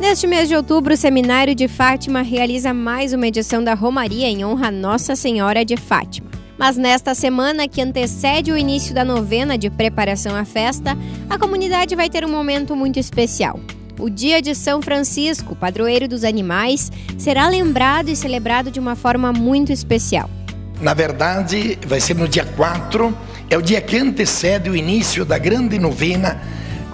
Neste mês de outubro, o Seminário de Fátima realiza mais uma edição da Romaria em honra a Nossa Senhora de Fátima. Mas nesta semana, que antecede o início da novena de preparação à festa, a comunidade vai ter um momento muito especial. O dia de São Francisco, padroeiro dos animais, será lembrado e celebrado de uma forma muito especial. Na verdade, vai ser no dia 4, é o dia que antecede o início da grande novena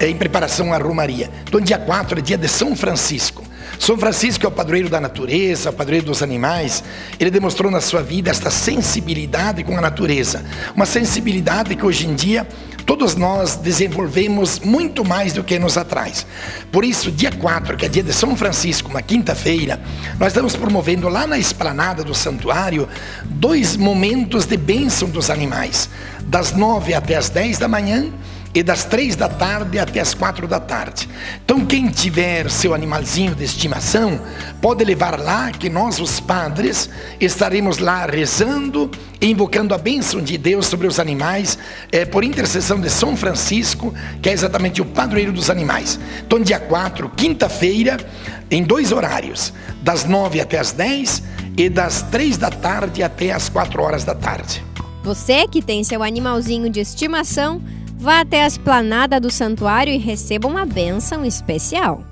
em preparação à Romaria. Então, dia 4 é dia de São Francisco. São Francisco é o padroeiro da natureza, o padroeiro dos animais. Ele demonstrou na sua vida esta sensibilidade com a natureza, uma sensibilidade que hoje em dia todos nós desenvolvemos muito mais do que nos atrás. Por isso, dia 4, que é dia de São Francisco, uma quinta-feira, nós estamos promovendo lá na esplanada do santuário dois momentos de bênção dos animais, das 9 até as 10 da manhã e das três da tarde até as quatro da tarde. Então, quem tiver seu animalzinho de estimação, pode levar lá, que nós, os padres, estaremos lá rezando e invocando a bênção de Deus sobre os animais, é, por intercessão de São Francisco, que é exatamente o padroeiro dos animais. Então, dia 4, quinta-feira, em dois horários, das nove até as dez e das três da tarde até as quatro horas da tarde. Você que tem seu animalzinho de estimação, Vá até a esplanada do santuário e receba uma bênção especial.